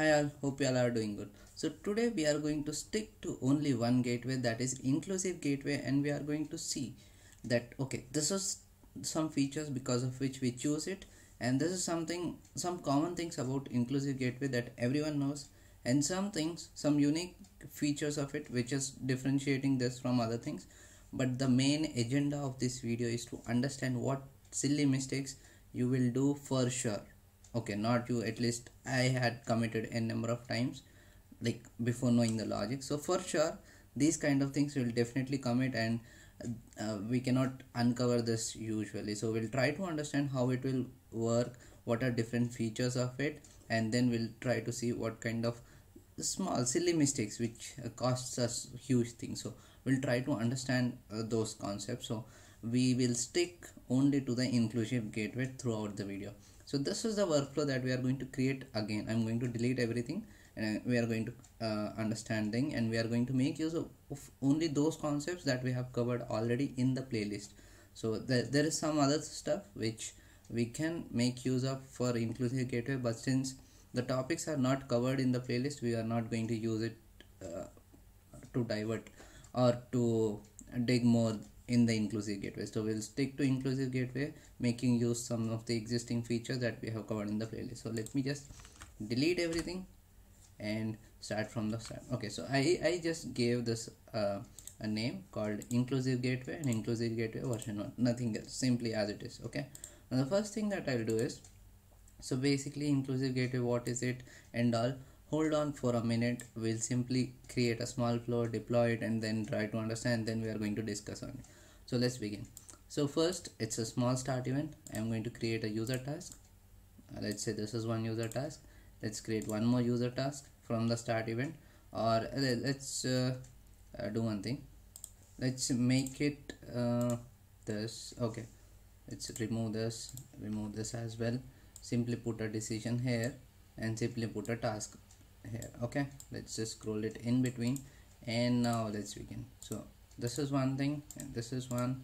Hi all, hope you all are doing good. So today we are going to stick to only one gateway that is inclusive gateway and we are going to see that okay this is some features because of which we choose it and this is something some common things about inclusive gateway that everyone knows and some things some unique features of it which is differentiating this from other things but the main agenda of this video is to understand what silly mistakes you will do for sure okay not you. At least i had committed a number of times like before knowing the logic. So for sure these kind of things will definitely commit and uh, we cannot uncover this usually. So we'll try to understand how it will work what are different features of it and then we'll try to see what kind of small silly mistakes which uh, costs us huge things. So we'll try to understand uh, those concepts. So we will stick only to the inclusive gateway throughout the video so this is the workflow that we are going to create again. I'm going to delete everything and we are going to uh, understanding and we are going to make use of, of, only those concepts that we have covered already in the playlist. So there, there is some other stuff which we can make use of for inclusive gateway but since the topics are not covered in the playlist we are not going to use it uh, to divert or to dig more in the inclusive gateway. So we'll stick to inclusive gateway making use some of the existing features that we have covered in the playlist. So let me just delete everything and start from the start. Okay so i i just gave this uh, a name called inclusive gateway and inclusive gateway version 1 nothing else simply as it is okay? Now the first thing that i'll do is so basically inclusive gateway what is it and all? Hold on for a minute we'll simply create a small flow deploy it and then try to understand then we are going to discuss on it so let's begin. So first it's a small start event. I'm going to create a user task. Let's say this is one user task. Let's create one more user task from the start event. Or uh, let's uh, uh, do one thing. Let's make it uh, this. Okay. Let's remove this. Remove this as well. Simply put a decision here and simply put a task here. Okay. Let's just scroll it in between. And now let's begin. So this is one thing and this is one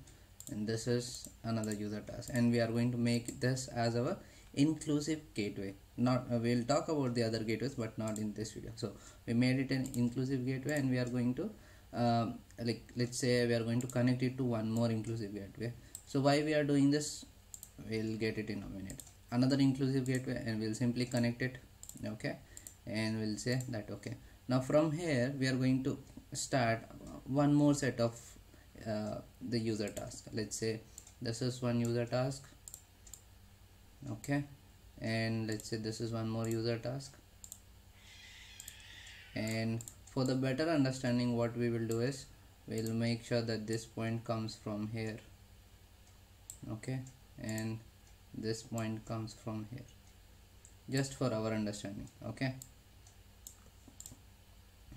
and this is another user task and we are going to make this as our inclusive gateway. Not uh, we'll talk about the other gateways but not in this video. So we made it an inclusive gateway and we are going to uh, like let's say we are going to connect it to one more inclusive gateway. So why we are doing this? We'll get it in a minute. Another inclusive gateway and we'll simply connect it okay? And we'll say that okay. Now from here we are going to start one more set of uh, the user task. Let's say this is one user task. Okay. And let's say this is one more user task. And for the better understanding what we will do is we'll make sure that this point comes from here. Okay. And this point comes from here. Just for our understanding. Okay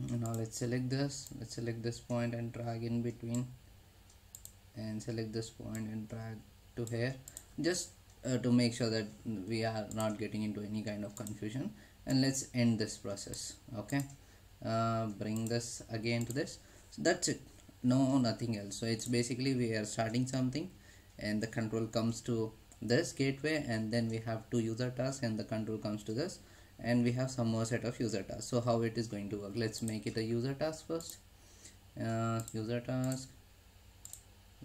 now let's select this. Let's select this point and drag in between. And select this point and drag to here. Just uh, to make sure that we are not getting into any kind of confusion. And let's end this process. Okay? Uh, bring this again to this. So that's it. No nothing else. So it's basically we are starting something. And the control comes to this gateway. And then we have two user tasks. And the control comes to this and we have some more set of user tasks. So how it is going to work? Let's make it a user task first. Uh, user task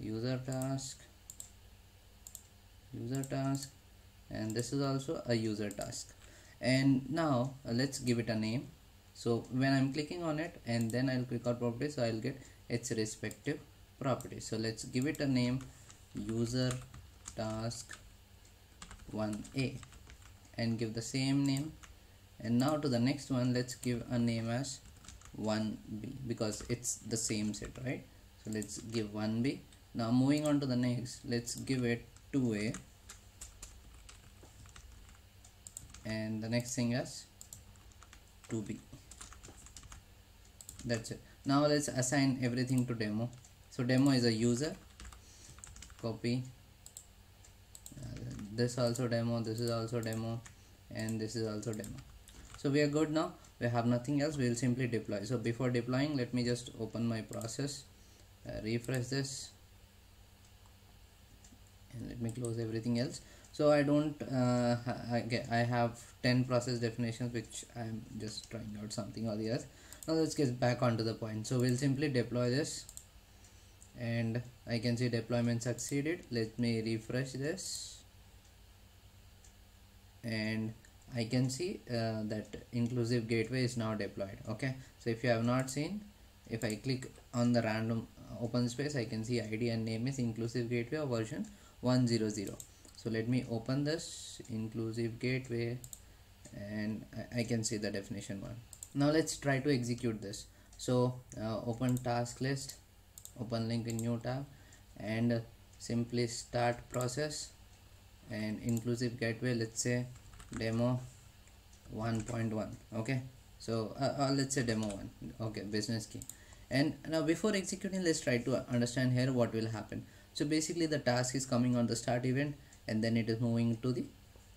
user task user task and this is also a user task. And now uh, let's give it a name. So when I'm clicking on it and then I'll click on properties so I'll get its respective property. So let's give it a name user task 1a and give the same name and now to the next one let's give a name as 1b because it's the same set right? So let's give 1b now moving on to the next let's give it 2a and the next thing is 2b that's it. Now let's assign everything to demo. So demo is a user. Copy. Uh, this also demo this is also demo and this is also demo so we are good now. We have nothing else. We will simply deploy. So before deploying let me just open my process. Uh, refresh this. And let me close everything else. So I don't uh, I, I have 10 process definitions which I'm just trying out something or the other. Now let's get back onto the point. So we'll simply deploy this. And I can see deployment succeeded. Let me refresh this. And I can see uh, that inclusive gateway is now deployed okay? So if you have not seen if I click on the random uh, open space I can see ID and name is inclusive gateway version 100 so let me open this inclusive gateway and I, I can see the definition one. Now let's try to execute this. So uh, open task list open link in new tab and simply start process and inclusive gateway let's say demo 1.1 okay? So uh, uh, let's say demo 1 okay business key. And now before executing let's try to understand here what will happen. So basically the task is coming on the start event and then it is moving to the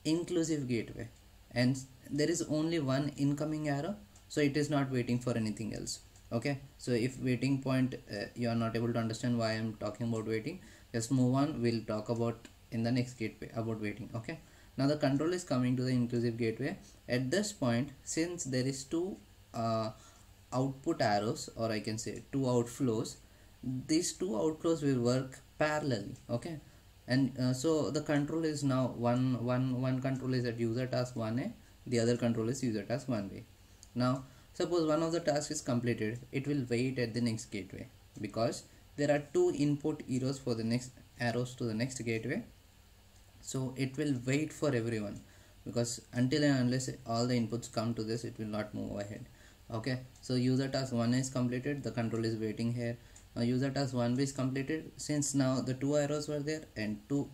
inclusive gateway. And there is only one incoming arrow so it is not waiting for anything else okay? So if waiting point uh, you are not able to understand why i'm talking about waiting just move on. We'll talk about in the next gateway about waiting okay now the control is coming to the inclusive gateway. At this point since there is two uh, output arrows or i can say two outflows these two outflows will work parallelly okay? And uh, so the control is now one one one control is at user task 1a the other control is user task 1b now Suppose one of the tasks is completed, it will wait at the next gateway because there are two input arrows for the next arrows to the next gateway. So it will wait for everyone. Because until and unless all the inputs come to this, it will not move ahead. Okay, so user task 1 is completed, the control is waiting here. Now user task 1b is completed. Since now the two arrows were there and two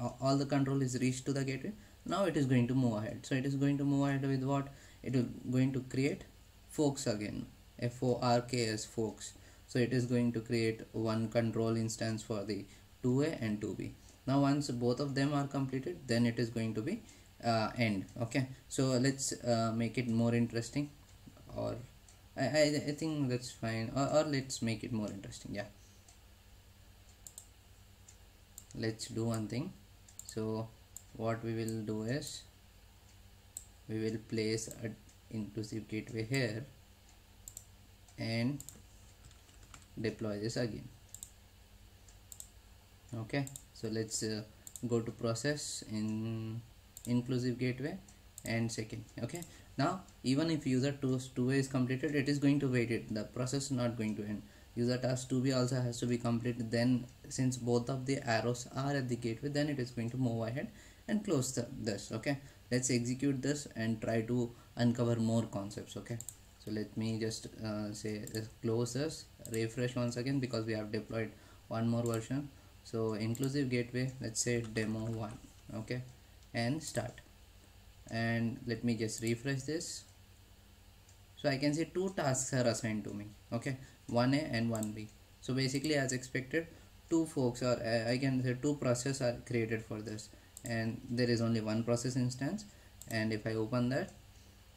uh, all the control is reached to the gateway now it is going to move ahead. So it is going to move ahead with what? It will going to create forks again. F-o-r-k-s forks. So it is going to create one control instance for the 2a and 2b now once both of them are completed then it is going to be uh, end okay? So let's uh, make it more interesting or I, I, think that's fine or, or let's make it more interesting yeah. Let's do one thing. So what we will do is we will place a inclusive gateway here and deploy this again okay so let's uh, go to process in inclusive gateway and second okay? Now even if user task 2 is completed it is going to wait it. The process is not going to end. User task 2b also has to be completed. Then since both of the arrows are at the gateway then it is going to move ahead and close the, this okay? Let's execute this and try to uncover more concepts okay? So let me just uh, say close this refresh once again because we have deployed one more version so inclusive gateway let's say demo one okay and start. And let me just refresh this. So I can see two tasks are assigned to me okay 1a and 1b so basically as expected two forks are I can say two processes are created for this. And there is only one process instance. And if I open that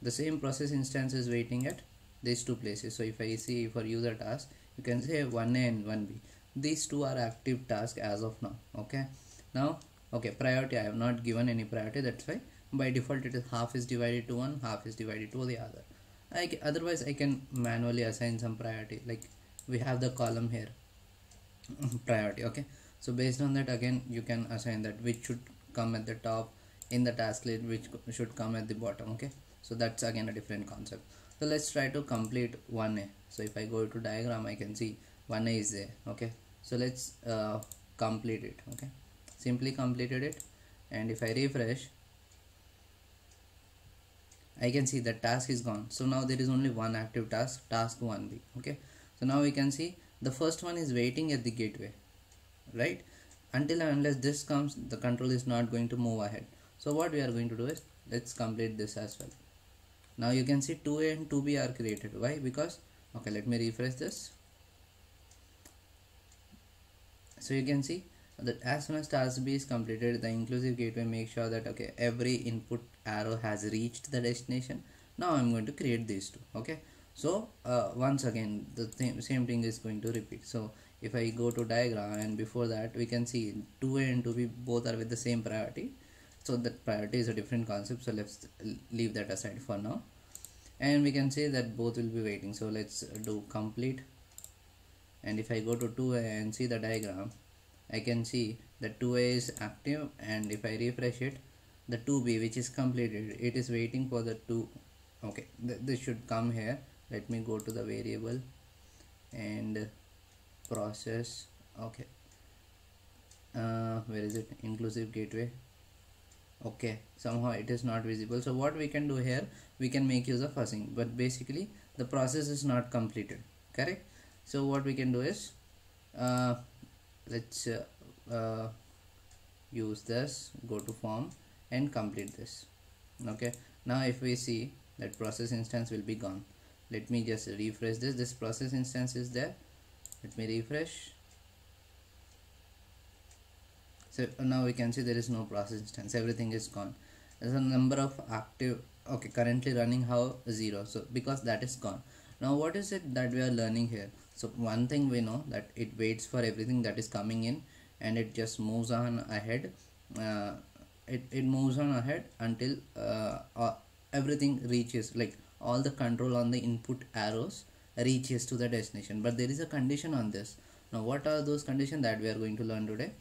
the same process instance is waiting at these two places. So if I see for user task you can say 1a and 1b these two are active tasks as of now okay? Now okay priority I have not given any priority that's why. By default it is half is divided to one half is divided to the other. I, otherwise I can manually assign some priority like we have the column here mm-hmm, priority okay? So based on that again you can assign that which should come at the top in the task list which should come at the bottom okay? So that's again a different concept. So let's try to complete 1a so if i go to diagram i can see 1a is there okay? So let's uh, complete it okay? Simply completed it and if i refresh I can see the task is gone. So now there is only one active task task 1b okay? So now we can see the first one is waiting at the gateway right? Until and unless this comes the control is not going to move ahead. So what we are going to do is let's complete this as well. Now you can see 2a and 2b are created. Why? Because okay let me refresh this so you can see that as soon as task b is completed the inclusive gateway makes sure that okay every input arrow has reached the destination. Now i'm going to create these two okay? So uh, once again the th same thing is going to repeat. So if I go to diagram and before that we can see 2a and 2b both are with the same priority. So that priority is a different concept so let's leave that aside for now. And we can say that both will be waiting. So let's do complete and if I go to 2a and see the diagram I can see that 2a is active and if I refresh it the 2b which is completed it is waiting for the 2 okay th this should come here. Let me go to the variable and process okay. Uh, where is it? Inclusive gateway. Okay somehow it is not visible. So what we can do here we can make use of fuzzing but basically the process is not completed correct so what we can do is uh, let's uh, uh, use this go to form and complete this. Okay? Now if we see that process instance will be gone let me just refresh this. This process instance is there. Let me refresh. So now we can see there is no process instance. Everything is gone. There's a number of active okay currently running how zero. So because that is gone. Now what is it that we are learning here so one thing we know that it waits for everything that is coming in and it just moves on ahead. Uh, it, it moves on ahead until uh, uh, everything reaches like all the control on the input arrows reaches to the destination. But there is a condition on this. Now what are those conditions that we are going to learn today?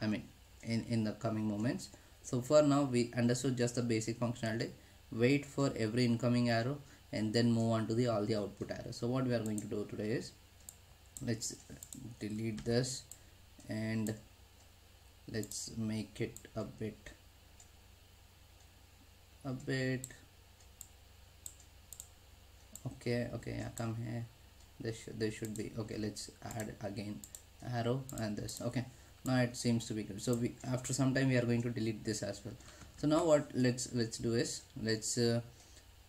I mean in in the coming moments. So for now we understood just the basic functionality. Wait for every incoming arrow and then move on to the all the output arrows. So what we are going to do today is let's delete this and let's make it a bit a bit okay okay yeah come here. This should this should be okay let's add again arrow and this okay. Now it seems to be good. So we after some time we are going to delete this as well. So now what let's let's do is let's uh,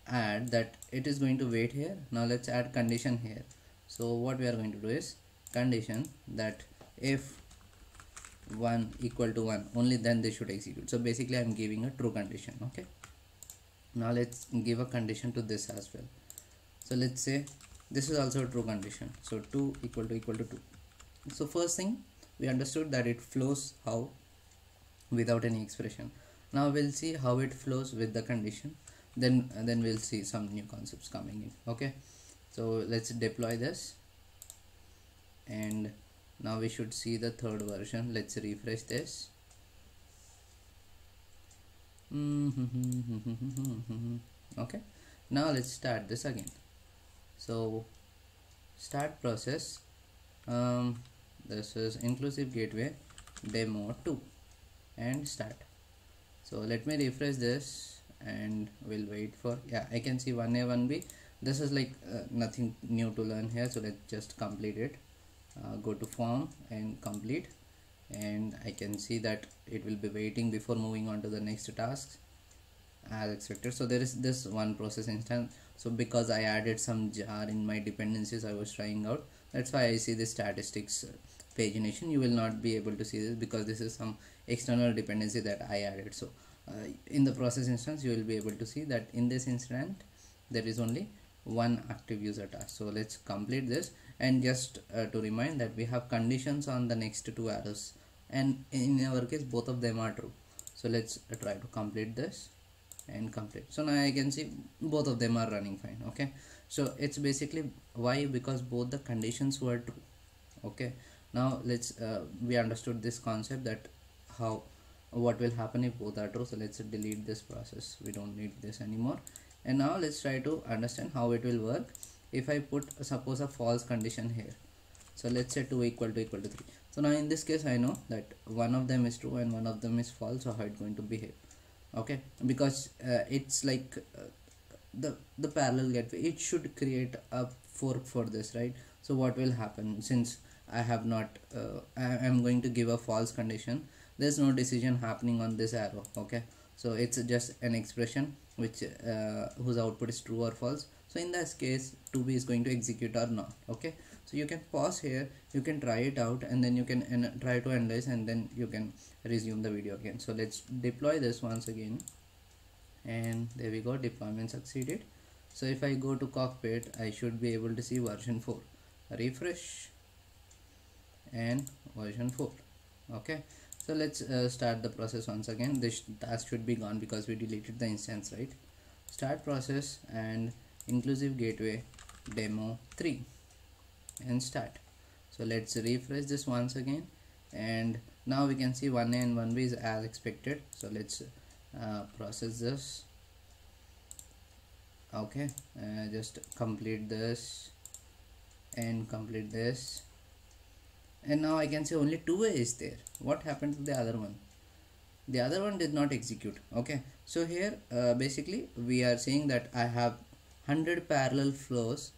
add that it is going to wait here. Now let's add condition here so what we are going to do is condition that if 1 equal to 1 only then they should execute. So basically i'm giving a true condition okay? Now let's give a condition to this as well. So let's say this is also a true condition. So 2 equal to equal to 2 so first thing we understood that it flows how? Without any expression. Now we'll see how it flows with the condition. Then then we'll see some new concepts coming in okay so let's deploy this. And now we should see the third version. Let's refresh this. Okay now let's start this again so start process um, this is inclusive gateway demo 2 and start so let me refresh this and we'll wait for yeah i can see 1a 1b this is like uh, nothing new to learn here so let's just complete it. Uh, go to form and complete. And I can see that it will be waiting before moving on to the next task as expected. So there is this one process instance. So because I added some jar in my dependencies I was trying out. That's why I see the statistics uh, pagination. You will not be able to see this because this is some external dependency that I added. So uh, in the process instance you will be able to see that in this instance there is only one active user task. So let's complete this and just uh, to remind that we have conditions on the next two arrows and in our case both of them are true. So let's try to complete this and complete. So now i can see both of them are running fine okay? So it's basically why? Because both the conditions were true okay? Now let's uh, we understood this concept that how what will happen if both are true. So let's delete this process. We don't need this anymore and now let's try to understand how it will work if I put suppose a false condition here. So let's say 2 equal to equal to 3 so now in this case I know that one of them is true and one of them is false so how it's going to behave. Okay? Because uh, it's like uh, the the parallel gateway it should create a fork for this right? So what will happen? Since I have not uh, I am going to give a false condition there's no decision happening on this arrow. Okay? So it's just an expression which uh, whose output is true or false. So in this case 2b is going to execute or not okay? So you can pause here you can try it out and then you can try to analyze and then you can resume the video again. So let's deploy this once again. And there we go deployment succeeded. So if I go to cockpit I should be able to see version 4 refresh. And version 4 okay so let's uh, start the process once again. This task should be gone because we deleted the instance right? Start process and inclusive gateway demo 3 and start. So let's refresh this once again. And now we can see 1a and 1b is as expected. So let's uh, process this. Okay uh, just complete this and complete this and now I can say only 2a is there. What happened to the other one? The other one did not execute. Okay. So here uh, basically we are saying that I have 100 parallel flows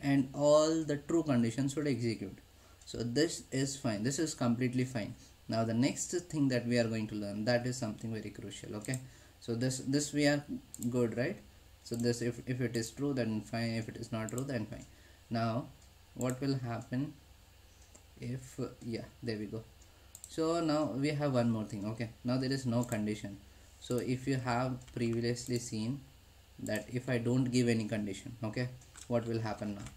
and all the true conditions should execute. So this is fine. This is completely fine. Now the next thing that we are going to learn that is something very crucial. Okay. So this this we are good right? So this if, if it is true then fine. If it is not true then fine. Now what will happen if yeah there we go. So now we have one more thing okay? Now there is no condition. So if you have previously seen that if I don't give any condition okay what will happen now?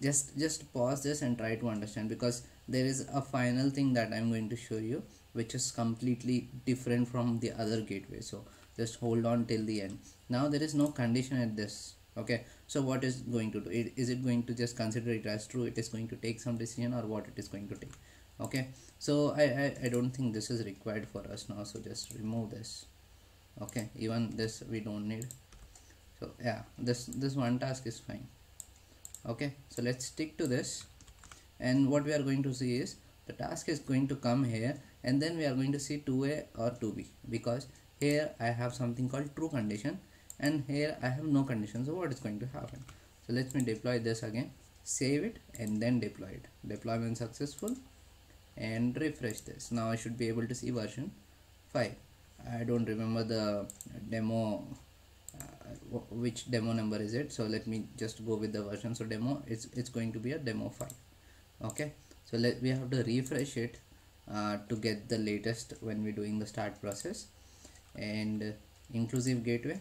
Just just pause this and try to understand because there is a final thing that I'm going to show you which is completely different from the other gateway. So just hold on till the end. Now there is no condition at this okay so what is going to do? Is it going to just consider it as true? It is going to take some decision or what it is going to take? Okay so I, I i don't think this is required for us now so just remove this. Okay even this we don't need. So yeah this this one task is fine. Okay so let's stick to this. And what we are going to see is the task is going to come here and then we are going to see 2a or 2b because here I have something called true condition and here I have no condition so what is going to happen. So let me deploy this again. Save it and then deploy it. Deployment successful. And refresh this. Now I should be able to see version 5 I don't remember the demo uh, which demo number is it. So let me just go with the version. So demo it's it's going to be a demo 5 okay? So let we have to refresh it uh, to get the latest when we're doing the start process. And inclusive gateway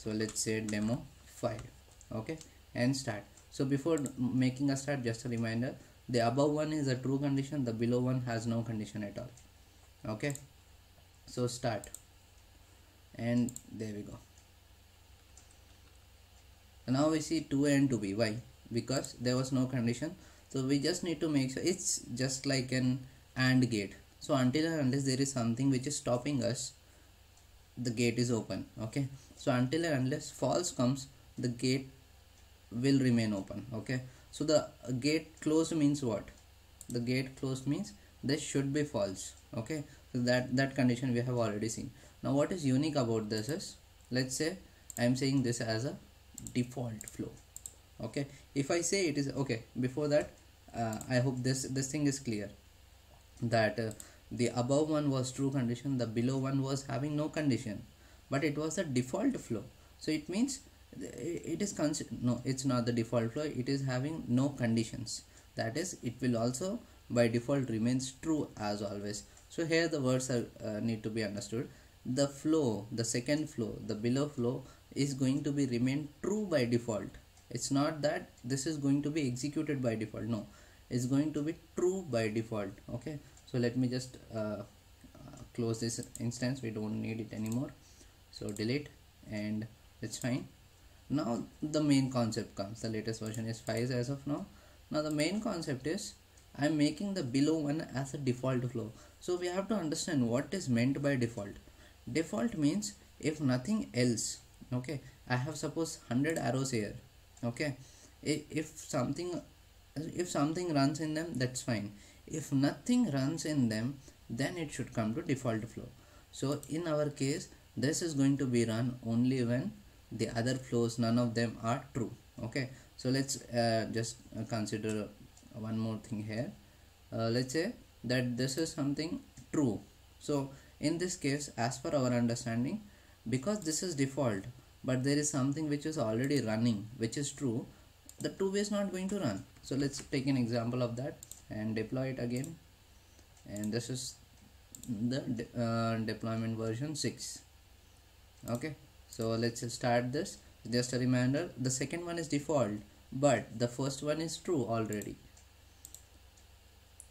so let's say demo 5 okay and start. So before making a start just a reminder the above one is a true condition the below one has no condition at all okay. So start and there we go. Now we see 2a and 2b why? Because there was no condition. So we just need to make sure it's just like an AND gate. So until and unless there is something which is stopping us the gate is open okay so until and unless false comes the gate will remain open okay? So the gate closed means what? The gate closed means this should be false okay? So that that condition we have already seen. Now what is unique about this is let's say i am saying this as a default flow okay? If i say it is okay before that uh, i hope this this thing is clear that uh, the above one was true condition the below one was having no condition but it was a default flow. So it means it is no it's not the default flow. It is having no conditions. That is it will also by default remains true as always. So here the words are, uh, need to be understood. The flow the second flow the below flow is going to be remain true by default. It's not that this is going to be executed by default. No it's going to be true by default. Okay? So let me just uh, uh, close this instance. We don't need it anymore so delete and it's fine. Now the main concept comes. The latest version is 5 as of now. Now the main concept is i'm making the below one as a default flow. So we have to understand what is meant by default. Default means if nothing else okay i have suppose 100 arrows here okay. If something if something runs in them that's fine. If nothing runs in them then it should come to default flow. So in our case this is going to be run only when the other flows none of them are true. Okay? So let's uh, just uh, consider one more thing here. Uh, let's say that this is something true. So in this case as per our understanding because this is default but there is something which is already running which is true the two way is not going to run. So let's take an example of that and deploy it again. And this is the de uh, deployment version 6 okay so let's start this. Just a reminder the second one is default but the first one is true already.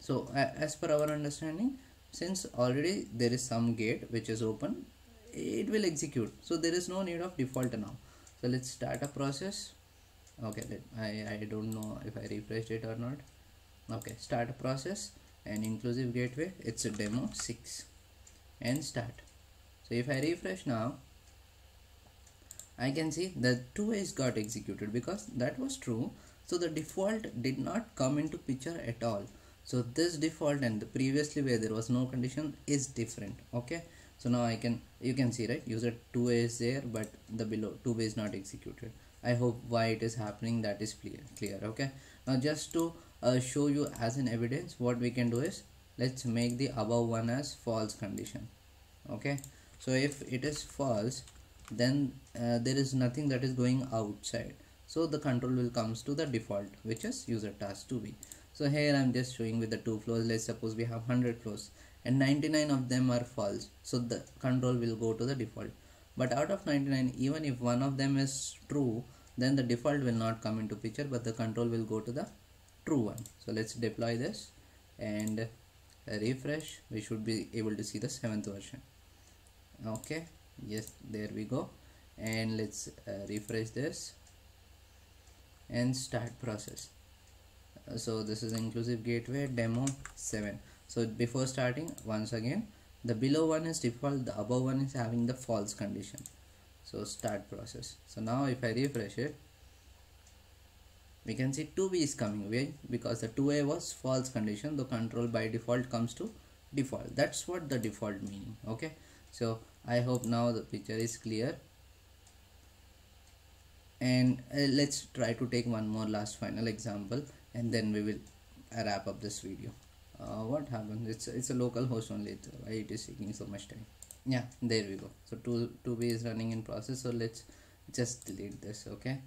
So as per our understanding since already there is some gate which is open it will execute. So there is no need of default now. So let's start a process. Okay let, I, I don't know if I refreshed it or not. Okay start a process and inclusive gateway it's a demo 6 and start. So if I refresh now I can see that two ways got executed because that was true. So the default did not come into picture at all. So this default and the previously where there was no condition is different. Okay? So now I can you can see right? User 2 is there but the below 2 is not executed. I hope why it is happening that is clear clear okay? Now just to uh, show you as an evidence what we can do is let's make the above one as false condition. Okay? So if it is false then uh, there is nothing that is going outside. So the control will comes to the default which is user task 2b so here i'm just showing with the two flows. Let's suppose we have 100 flows and 99 of them are false. So the control will go to the default. But out of 99 even if one of them is true then the default will not come into picture but the control will go to the true one. So let's deploy this and refresh. We should be able to see the seventh version. Okay yes there we go. And let's uh, refresh this and start process. Uh, so this is inclusive gateway demo 7 so before starting once again the below one is default the above one is having the false condition. So start process. So now if I refresh it we can see 2b is coming way because the 2a was false condition the control by default comes to default. That's what the default meaning okay so i hope now the picture is clear. And uh, let's try to take one more last final example and then we will uh, wrap up this video. Uh, what happens it's it's a local host only it's, why it is taking so much time. Yeah there we go. So 2 2b is running in process so let's just delete this okay?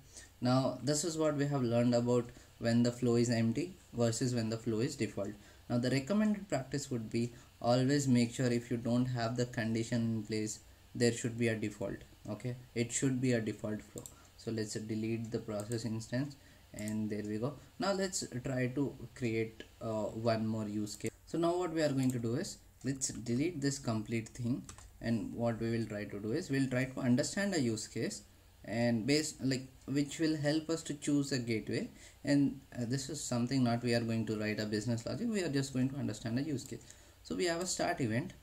Now this is what we have learned about when the flow is empty versus when the flow is default. Now the recommended practice would be always make sure if you don't have the condition in place there should be a default okay? It should be a default flow. So let's delete the process instance and there we go. Now let's try to create uh, one more use case. So now what we are going to do is let's delete this complete thing and what we will try to do is we'll try to understand a use case and based like which will help us to choose a gateway. And uh, this is something not we are going to write a business logic we are just going to understand a use case so we have a start event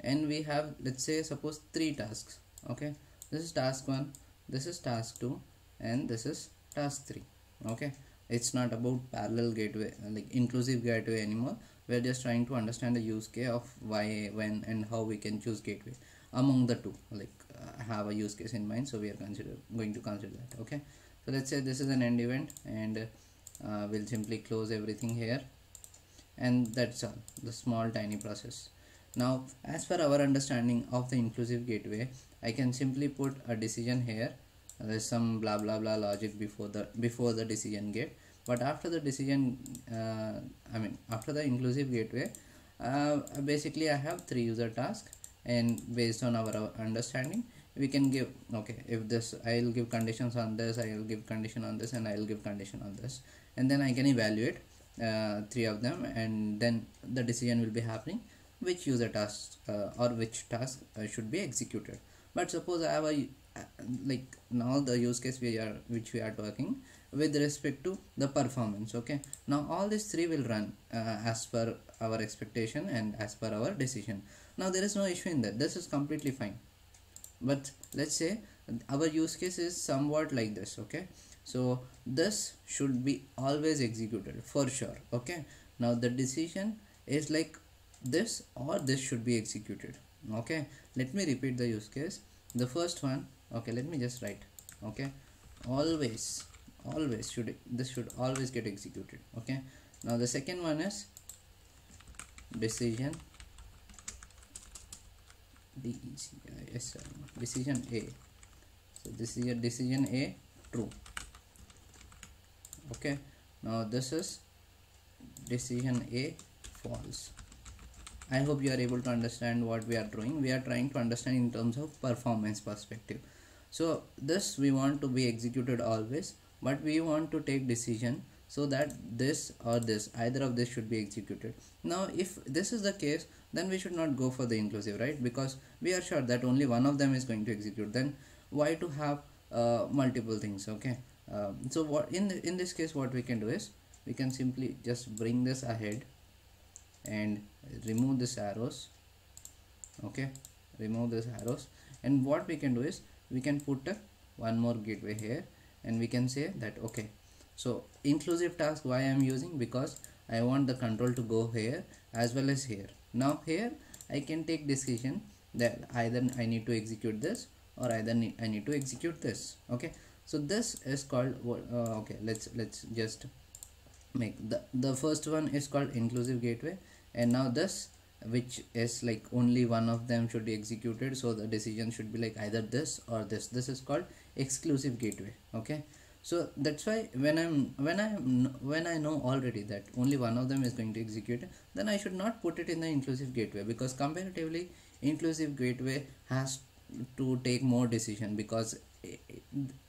and we have let's say suppose three tasks okay? This is task one this is task two and this is task three okay? It's not about parallel gateway like inclusive gateway anymore. We're just trying to understand the use case of why when and how we can choose gateway among the two like uh, have a use case in mind. So we are consider going to consider that okay? So let's say this is an end event and uh, we'll simply close everything here and that's all. The small tiny process. Now as per our understanding of the inclusive gateway i can simply put a decision here. There's some blah blah blah logic before the before the decision gate. But after the decision uh, i mean after the inclusive gateway uh, basically i have three user tasks. And based on our understanding we can give okay if this i'll give conditions on this i'll give condition on this and i'll give condition on this. And then i can evaluate uh, three of them and then the decision will be happening which user task uh, or which task uh, should be executed. But suppose i have a uh, like now the use case we are which we are talking with respect to the performance okay? Now all these three will run uh, as per our expectation and as per our decision. Now there is no issue in that. This is completely fine. But let's say our use case is somewhat like this okay so this should be always executed for sure okay? Now the decision is like this or this should be executed okay? Let me repeat the use case. The first one okay let me just write okay? Always always should this should always get executed okay? Now the second one is decision decision a. So this is your decision a true okay. Now this is decision a false. I hope you are able to understand what we are doing we are trying to understand in terms of performance perspective. So this we want to be executed always but we want to take decision so that this or this either of this should be executed. Now if this is the case then we should not go for the inclusive right? Because we are sure that only one of them is going to execute. Then why to have uh, multiple things okay um, so what in the, in this case what we can do is we can simply just bring this ahead and remove this arrows okay? Remove this arrows. And what we can do is we can put a one more gateway here and we can say that okay so inclusive task why i'm using? Because i want the control to go here as well as here. Now here i can take decision that either i need to execute this or either i need to execute this okay so this is called uh, okay let's let's just make the the first one is called inclusive gateway. And now this which is like only one of them should be executed. So the decision should be like either this or this. This is called exclusive gateway. Okay. So that's why when i'm when i when i know already that only one of them is going to execute then i should not put it in the inclusive gateway. Because comparatively inclusive gateway has to take more decision because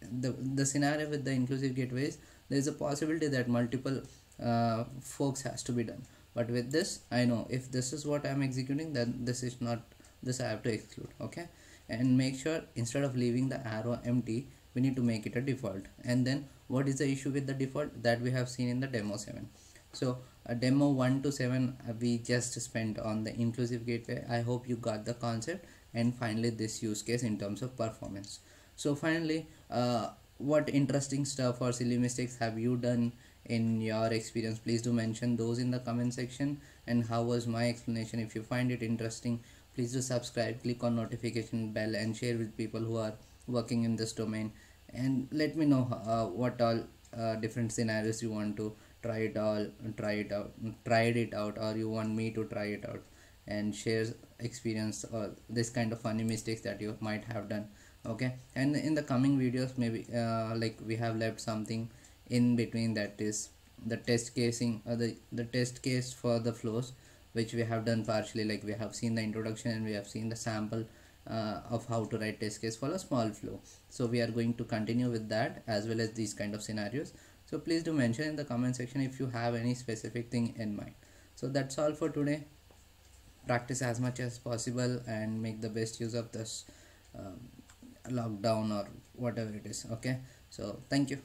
the the scenario with the inclusive gateway is there is a possibility that multiple uh, forks has to be done. But with this I know if this is what I'm executing then this is not this I have to exclude okay? And make sure instead of leaving the arrow empty we need to make it a default. And then what is the issue with the default? That we have seen in the demo 7 so a demo 1 to 7 uh, we just spent on the inclusive gateway. I hope you got the concept. And finally this use case in terms of performance. So finally uh, what interesting stuff or silly mistakes have you done in your experience? Please do mention those in the comment section. And how was my explanation? If you find it interesting please do subscribe click on notification bell and share with people who are working in this domain. And let me know uh, what all uh, different scenarios you want to try it all try it out tried it out or you want me to try it out. And share experience or this kind of funny mistakes that you might have done okay? And in the coming videos maybe uh, like we have left something in between that is the test casing or the the test case for the flows which we have done partially. Like we have seen the introduction and we have seen the sample uh, of how to write test case for a small flow. So we are going to continue with that as well as these kind of scenarios. So please do mention in the comment section if you have any specific thing in mind. So that's all for today. Practice as much as possible and make the best use of this um, lockdown or whatever it is okay? So thank you